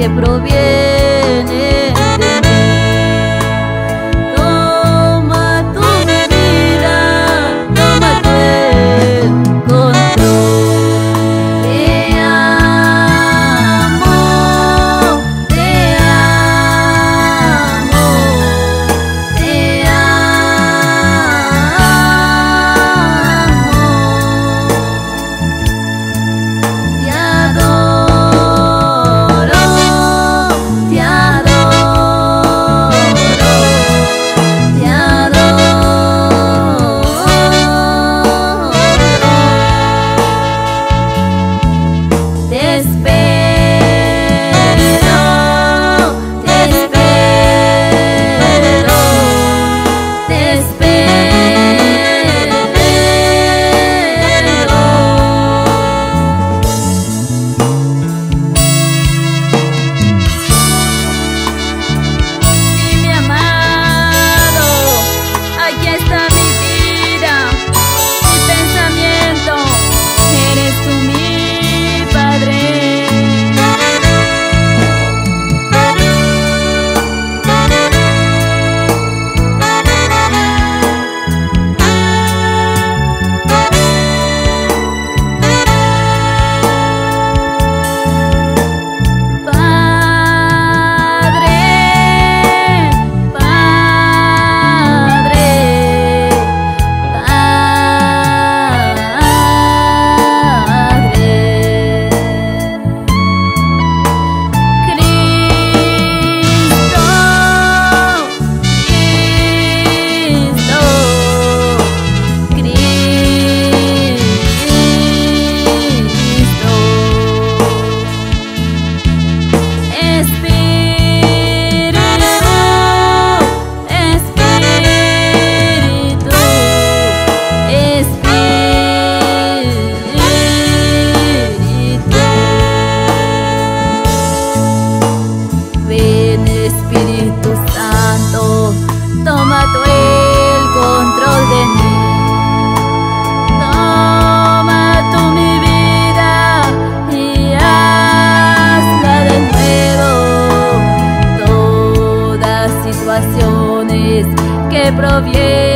que proviene proviene.